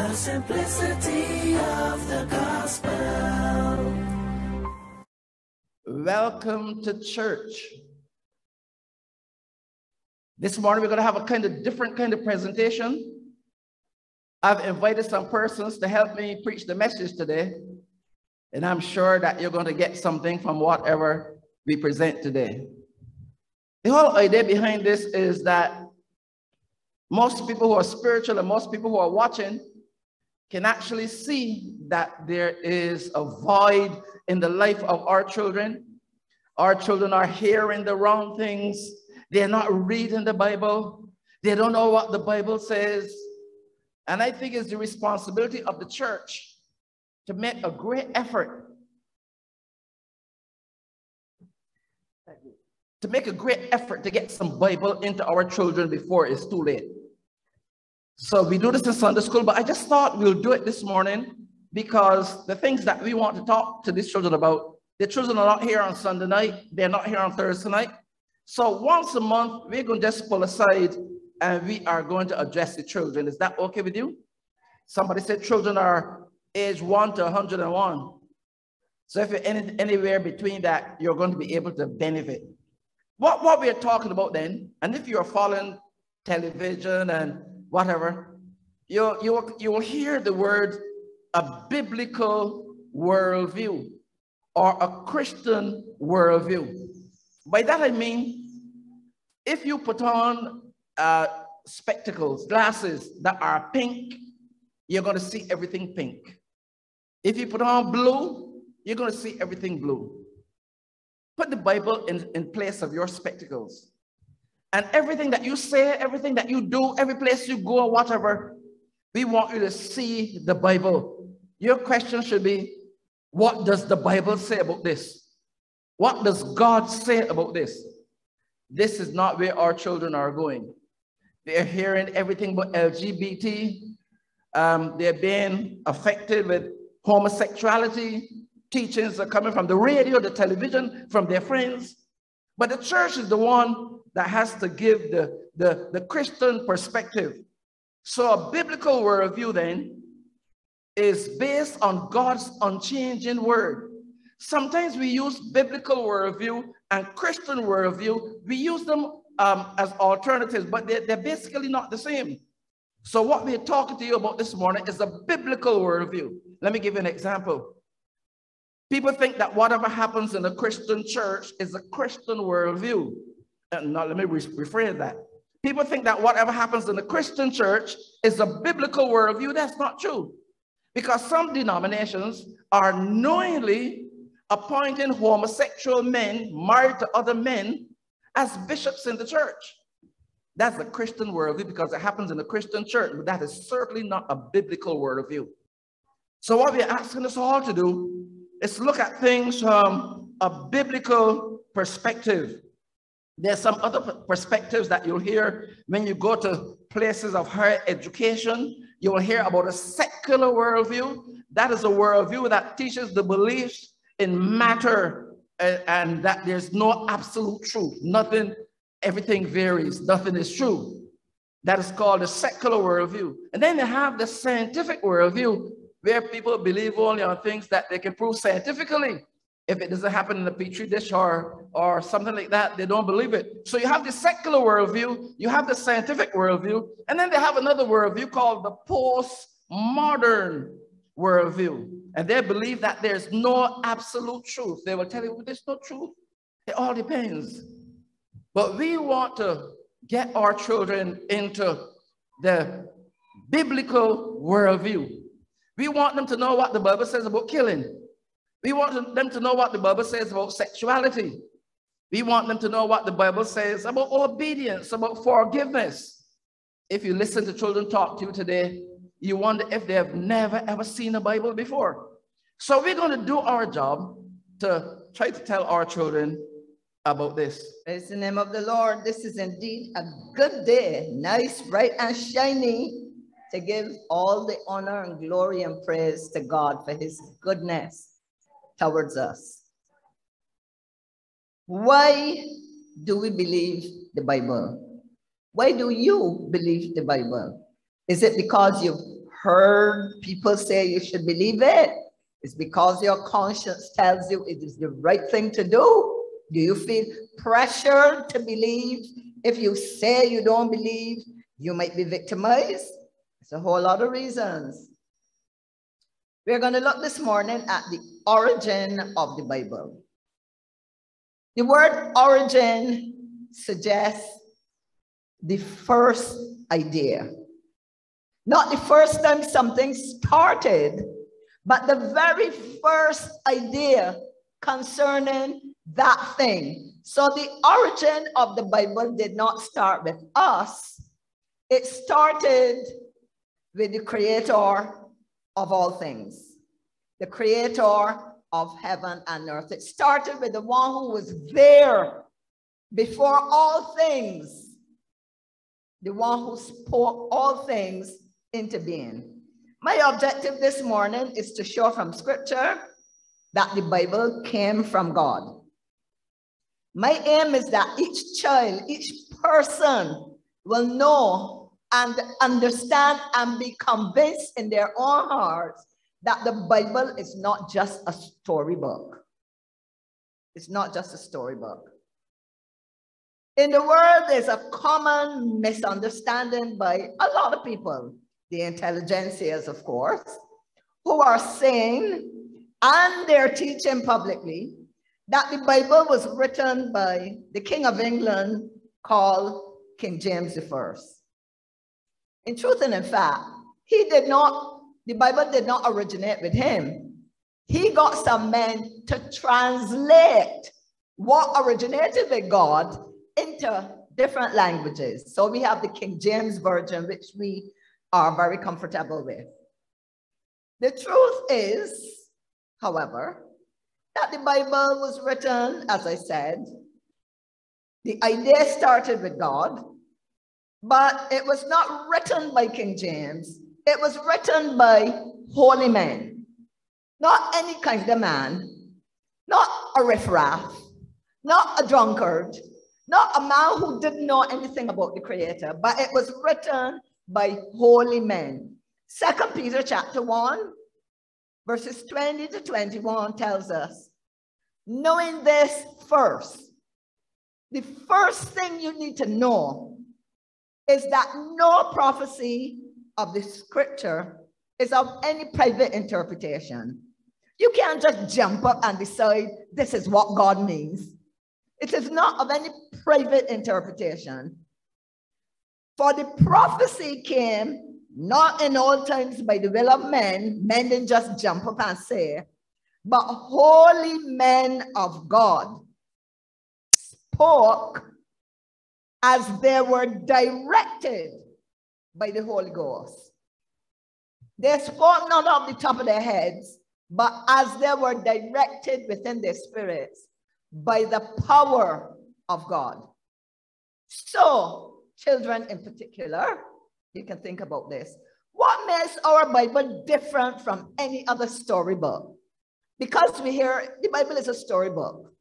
The simplicity of the gospel. Welcome to church. This morning, we're going to have a kind of different kind of presentation. I've invited some persons to help me preach the message today, and I'm sure that you're going to get something from whatever we present today. The whole idea behind this is that most people who are spiritual and most people who are watching can actually see that there is a void in the life of our children. Our children are hearing the wrong things. They're not reading the Bible. They don't know what the Bible says. And I think it's the responsibility of the church to make a great effort to make a great effort to get some Bible into our children before it's too late. So we do this in Sunday school, but I just thought we'll do it this morning because the things that we want to talk to these children about, the children are not here on Sunday night, they're not here on Thursday night. So once a month, we're going to just pull aside and we are going to address the children. Is that okay with you? Somebody said children are age 1 to 101. So if you're any, anywhere between that, you're going to be able to benefit. What, what we're talking about then, and if you're following television and whatever, you'll, you'll, you'll hear the word a biblical worldview or a Christian worldview. By that I mean, if you put on uh, spectacles, glasses that are pink, you're going to see everything pink. If you put on blue, you're going to see everything blue. Put the Bible in, in place of your spectacles. And everything that you say, everything that you do, every place you go, or whatever, we want you to see the Bible. Your question should be, what does the Bible say about this? What does God say about this? This is not where our children are going. They're hearing everything but LGBT. Um, they're being affected with homosexuality. Teachings are coming from the radio, the television, from their friends. But the church is the one that has to give the, the, the Christian perspective. So a biblical worldview then is based on God's unchanging word. Sometimes we use biblical worldview and Christian worldview, we use them um, as alternatives, but they're, they're basically not the same. So what we're talking to you about this morning is a biblical worldview. Let me give you an example. People think that whatever happens in a Christian church is a Christian worldview. Now, let me re rephrase that. People think that whatever happens in the Christian church is a biblical worldview. That's not true. Because some denominations are knowingly appointing homosexual men married to other men as bishops in the church. That's a Christian worldview because it happens in the Christian church, but that is certainly not a biblical worldview. So what we're asking us all to do is look at things from a biblical perspective. There's some other perspectives that you'll hear when you go to places of higher education. You will hear about a secular worldview. That is a worldview that teaches the beliefs in matter and, and that there's no absolute truth. Nothing, everything varies. Nothing is true. That is called the secular worldview. And then they have the scientific worldview where people believe only on things that they can prove scientifically. If it doesn't happen in a petri dish or, or something like that, they don't believe it. So you have the secular worldview, you have the scientific worldview, and then they have another worldview called the postmodern worldview. And they believe that there's no absolute truth. They will tell you, well, there's no truth. It all depends. But we want to get our children into the biblical worldview. We want them to know what the Bible says about killing. We want them to know what the Bible says about sexuality. We want them to know what the Bible says about obedience, about forgiveness. If you listen to children talk to you today, you wonder if they have never ever seen a Bible before. So we're going to do our job to try to tell our children about this. Praise the name of the Lord. This is indeed a good day, nice, bright, and shiny, to give all the honor and glory and praise to God for his goodness towards us. Why do we believe the Bible? Why do you believe the Bible? Is it because you've heard people say you should believe it. It's because your conscience tells you it is the right thing to do. Do you feel pressured to believe? If you say you don't believe, you might be victimized. It's a whole lot of reasons. We're going to look this morning at the origin of the Bible. The word origin suggests the first idea. Not the first time something started, but the very first idea concerning that thing. So the origin of the Bible did not start with us, it started with the creator of all things, the creator of heaven and earth. It started with the one who was there before all things, the one who spoke all things into being. My objective this morning is to show from scripture that the Bible came from God. My aim is that each child, each person will know and understand and be convinced in their own hearts that the Bible is not just a storybook. It's not just a storybook. In the world, there's a common misunderstanding by a lot of people, the intelligentsias, of course, who are saying, and they're teaching publicly, that the Bible was written by the King of England called King James I. In truth and in fact, he did not, the Bible did not originate with him. He got some men to translate what originated with God into different languages. So we have the King James Version, which we are very comfortable with. The truth is, however, that the Bible was written, as I said, the idea started with God, but it was not written by King James. It was written by holy men, not any kind of man, not a riffraff, not a drunkard, not a man who didn't know anything about the Creator, but it was written by holy men. Second Peter chapter 1, verses 20 to 21 tells us, knowing this first, the first thing you need to know is that no prophecy of the scripture is of any private interpretation. You can't just jump up and decide this is what God means. It is not of any private interpretation. For the prophecy came not in all times by the will of men, men didn't just jump up and say, but holy men of God spoke as they were directed by the Holy Ghost. They spoke not off the top of their heads, but as they were directed within their spirits by the power of God. So, children in particular, you can think about this. What makes our Bible different from any other storybook? Because we hear the Bible is a storybook.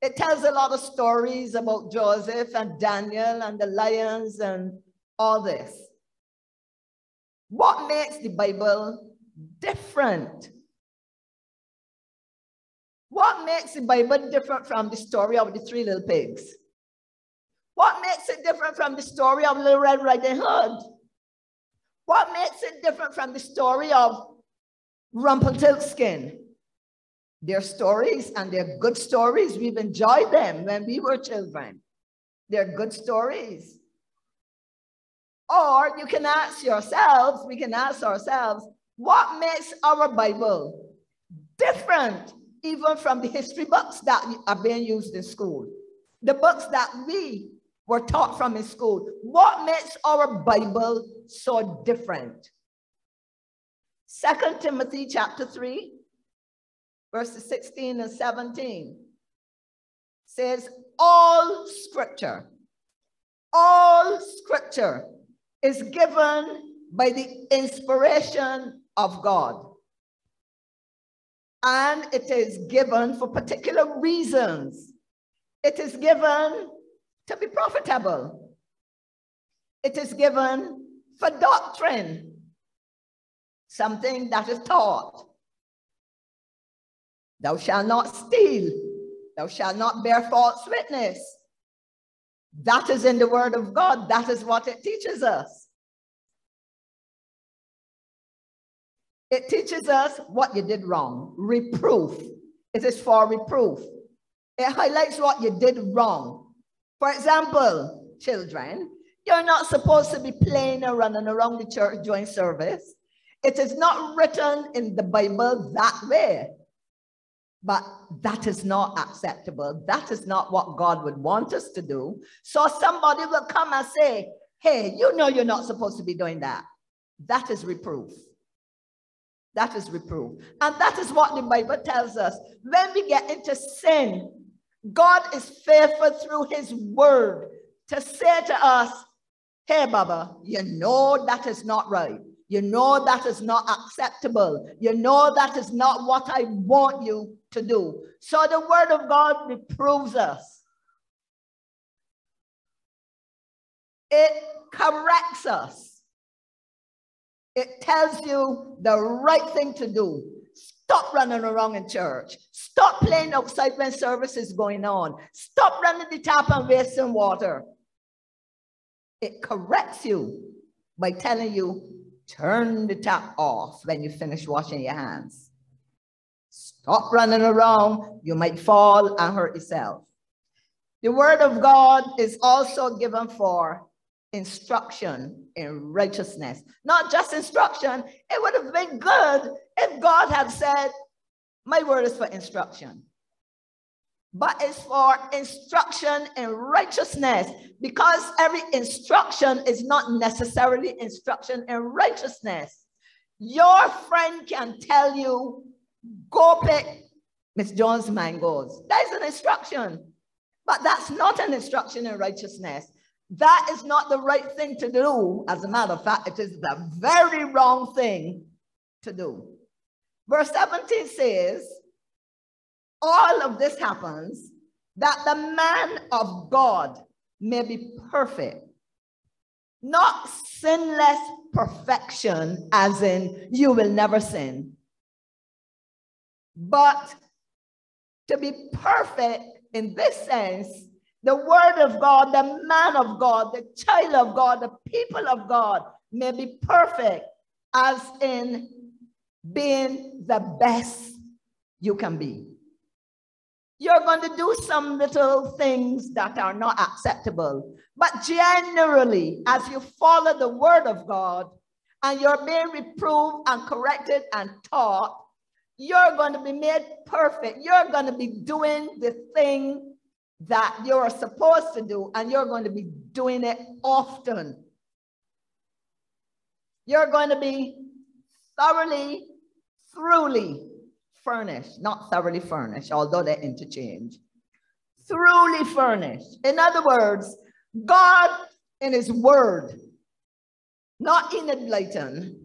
It tells a lot of stories about Joseph and Daniel and the lions and all this. What makes the Bible different? What makes the Bible different from the story of the three little pigs? What makes it different from the story of Little Red Riding Hood? What makes it different from the story of Rumpelstiltskin? They're stories and they're good stories. We've enjoyed them when we were children. They're good stories. Or you can ask yourselves, we can ask ourselves, what makes our Bible different even from the history books that are being used in school? The books that we were taught from in school. What makes our Bible so different? Second Timothy chapter 3, verses 16 and 17 says, All scripture, all scripture is given by the inspiration of God. And it is given for particular reasons. It is given to be profitable. It is given for doctrine. something that is taught. Thou shalt not steal. Thou shalt not bear false witness. That is in the word of God. That is what it teaches us. It teaches us what you did wrong, reproof. It is for reproof. It highlights what you did wrong. For example, children, you're not supposed to be playing or running around the church during service. It is not written in the Bible that way. But that is not acceptable. That is not what God would want us to do. So somebody will come and say, Hey, you know you're not supposed to be doing that. That is reproof. That is reproof. And that is what the Bible tells us. When we get into sin, God is faithful through his word to say to us, Hey, Baba, you know that is not right. You know that is not acceptable. You know that is not what I want you to do. So the word of God reproves us. It corrects us. It tells you the right thing to do. Stop running around in church. Stop playing outside when service is going on. Stop running the tap and wasting water. It corrects you by telling you Turn the tap off when you finish washing your hands. Stop running around. You might fall and hurt yourself. The word of God is also given for instruction in righteousness. Not just instruction. It would have been good if God had said, My word is for instruction but it's for instruction in righteousness because every instruction is not necessarily instruction in righteousness. Your friend can tell you, go pick Miss Jones mangoes. That's an instruction, but that's not an instruction in righteousness. That is not the right thing to do. As a matter of fact, it is the very wrong thing to do. Verse 17 says, all of this happens that the man of God may be perfect, not sinless perfection, as in you will never sin, but to be perfect in this sense, the word of God, the man of God, the child of God, the people of God may be perfect, as in being the best you can be you're going to do some little things that are not acceptable. But generally, as you follow the word of God and you're being reproved and corrected and taught, you're going to be made perfect. You're going to be doing the thing that you're supposed to do, and you're going to be doing it often. You're going to be thoroughly, truly furnished, not thoroughly furnished, although they interchange. Thoroughly furnished. In other words, God in his word, not inadvertent.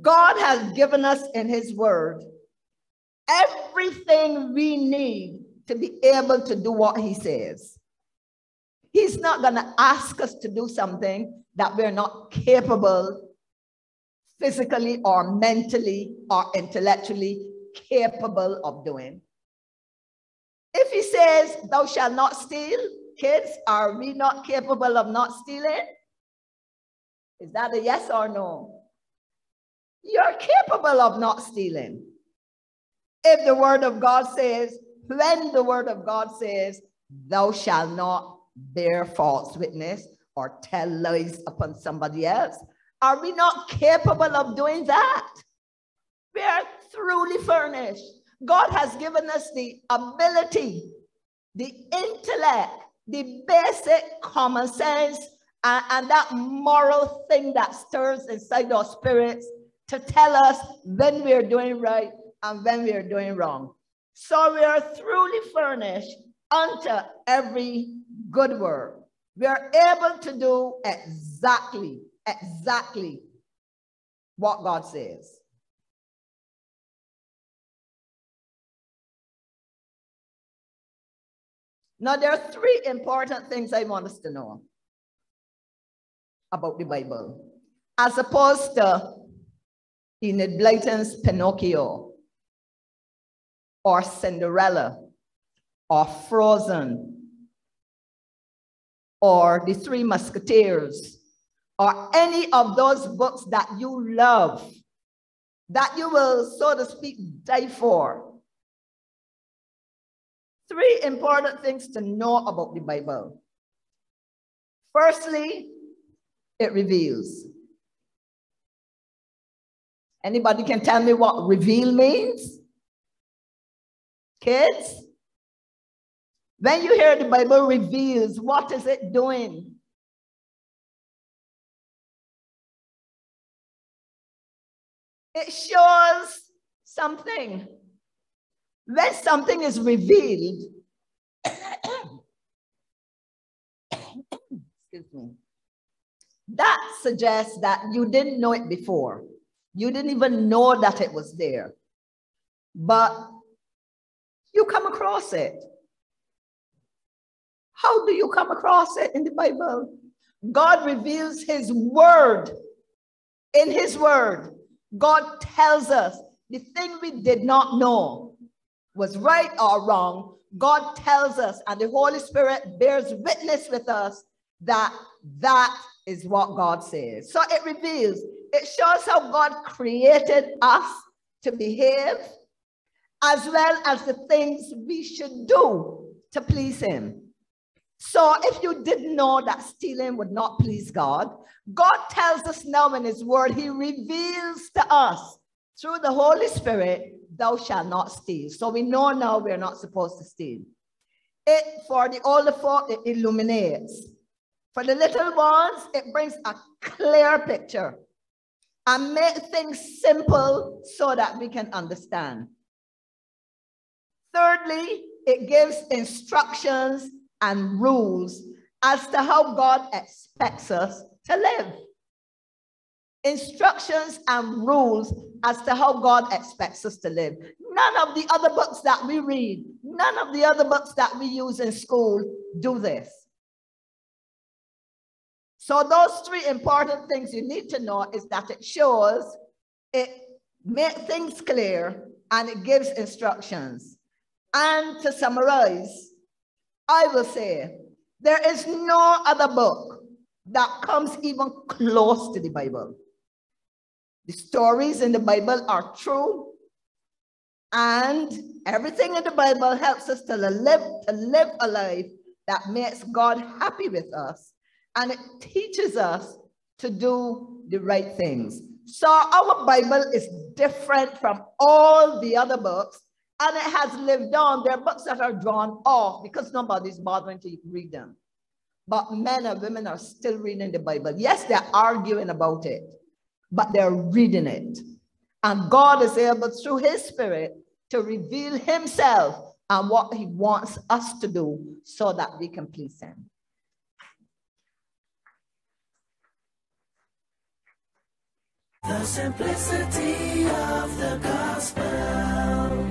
God has given us in his word everything we need to be able to do what he says. He's not going to ask us to do something that we're not capable physically or mentally or intellectually capable of doing. If he says, Thou shalt not steal, kids, are we not capable of not stealing? Is that a yes or no? You're capable of not stealing. If the word of God says, when the word of God says, Thou shalt not bear false witness or tell lies upon somebody else, are we not capable of doing that? We are truly furnished. God has given us the ability, the intellect, the basic common sense, and, and that moral thing that stirs inside our spirits to tell us when we are doing right and when we are doing wrong. So we are truly furnished unto every good work. We are able to do exactly exactly what God says. Now, there are three important things I want us to know about the Bible. as opposed to Enid Blyton's Pinocchio or Cinderella or Frozen or The Three Musketeers or any of those books that you love, that you will, so to speak, die for. Three important things to know about the Bible. Firstly, it reveals. Anybody can tell me what reveal means? Kids? When you hear the Bible reveals, what is it doing? It shows something. When something is revealed, excuse me, that suggests that you didn't know it before. You didn't even know that it was there. But you come across it. How do you come across it in the Bible? God reveals his word. In his word, God tells us the thing we did not know was right or wrong. God tells us, and the Holy Spirit bears witness with us that that is what God says. So it reveals, it shows how God created us to behave, as well as the things we should do to please Him. So if you didn't know that stealing would not please God, God tells us now in His Word, He reveals to us through the Holy Spirit, thou shalt not steal. So we know now we're not supposed to steal. It for the older folk, it illuminates. For the little ones, it brings a clear picture and make things simple so that we can understand. Thirdly, it gives instructions and rules as to how God expects us to live. Instructions and rules as to how God expects us to live. None of the other books that we read, none of the other books that we use in school do this. So those three important things you need to know is that it shows, it makes things clear, and it gives instructions. And to summarize, I will say there is no other book that comes even close to the Bible. The stories in the Bible are true, and everything in the Bible helps us to live, to live a life that makes God happy with us, and it teaches us to do the right things. So our Bible is different from all the other books and it has lived on. There are books that are drawn off because nobody's bothering to read them. But men and women are still reading the Bible. Yes, they're arguing about it, but they're reading it. And God is able, through his spirit, to reveal himself and what he wants us to do so that we can please him. The simplicity of the gospel.